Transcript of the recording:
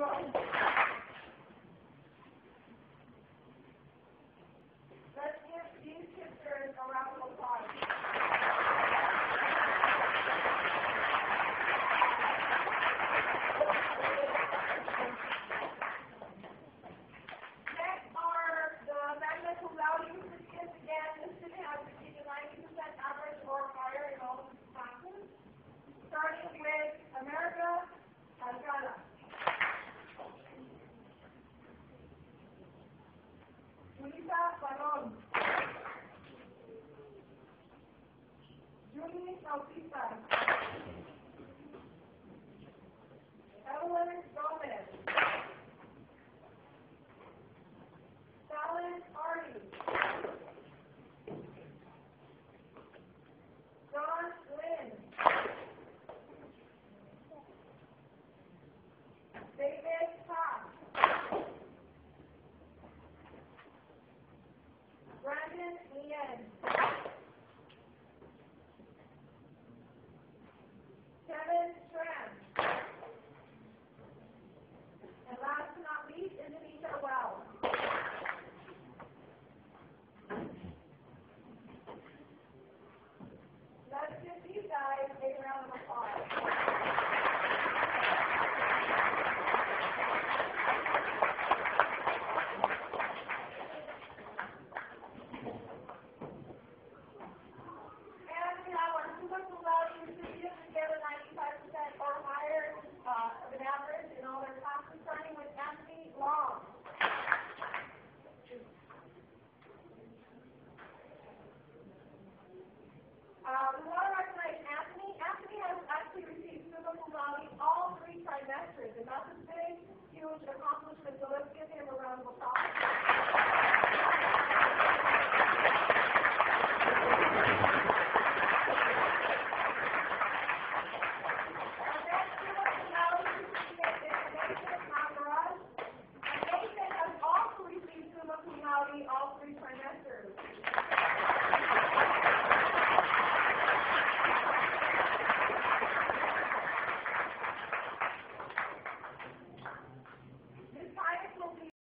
Thank you. alimentar o que. rules are complicated.